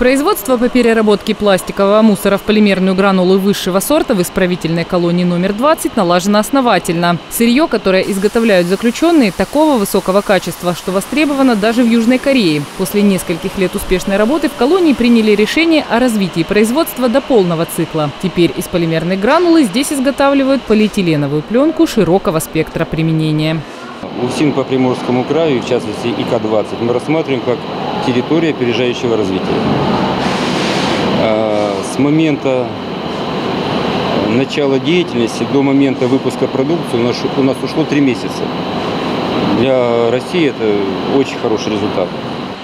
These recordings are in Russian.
Производство по переработке пластикового мусора в полимерную гранулу высшего сорта в исправительной колонии номер 20 налажено основательно. Сырье, которое изготовляют заключенные, такого высокого качества, что востребовано даже в Южной Корее. После нескольких лет успешной работы в колонии приняли решение о развитии производства до полного цикла. Теперь из полимерной гранулы здесь изготавливают полиэтиленовую пленку широкого спектра применения. УФСИН по Приморскому краю, в частности ИК-20, мы рассматриваем как территория опережающего развития. А, С момента начала деятельности до момента выпуска продукции у нас, у нас ушло три месяца. Для России это очень хороший результат.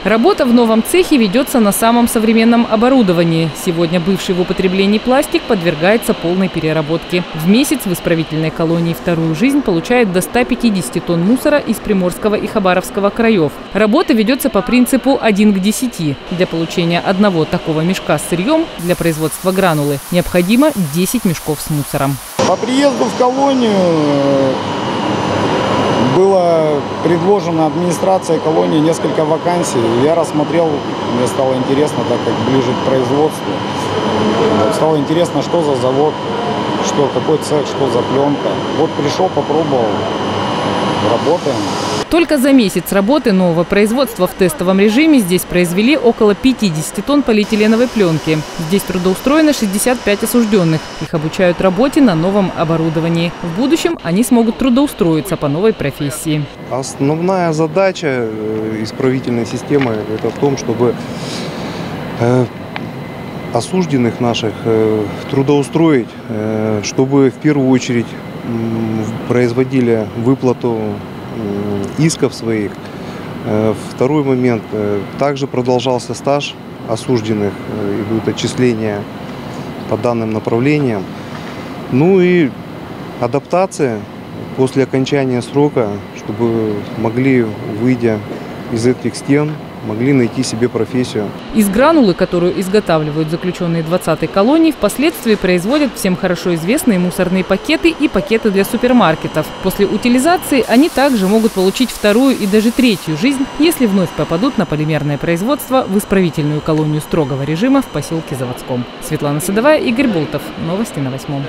Работа в новом цехе ведется на самом современном оборудовании. Сегодня бывший в употреблении пластик подвергается полной переработке. В месяц в исправительной колонии «Вторую жизнь» получает до 150 тонн мусора из Приморского и Хабаровского краев. Работа ведется по принципу 1 к 10. Для получения одного такого мешка с сырьем для производства гранулы необходимо 10 мешков с мусором. По приезду в колонию было предложено администрацией колонии несколько вакансий. Я рассмотрел, мне стало интересно, так как ближе к производству. Стало интересно, что за завод, что, какой цех, что за пленка. Вот пришел, попробовал, работаем. Только за месяц работы нового производства в тестовом режиме здесь произвели около 50 тонн полиэтиленовой пленки. Здесь трудоустроено 65 осужденных. Их обучают работе на новом оборудовании. В будущем они смогут трудоустроиться по новой профессии. Основная задача э, исправительной системы это в том, чтобы э, осужденных наших э, трудоустроить, чтобы в первую очередь производили выплату исков своих. Э, Второй момент. э, Также продолжался стаж осужденных, э, идут отчисления по данным направлениям. Ну и адаптация после окончания срока, чтобы могли, выйдя из этих стен, могли найти себе профессию. Из гранулы, которую изготавливают заключенные 20-й колонии, впоследствии производят всем хорошо известные мусорные пакеты и пакеты для супермаркетов. После утилизации они также могут получить вторую и даже третью жизнь, если вновь попадут на полимерное производство в исправительную колонию строгого режима в поселке Заводском. Светлана Садовая, Игорь Болтов. Новости на восьмом.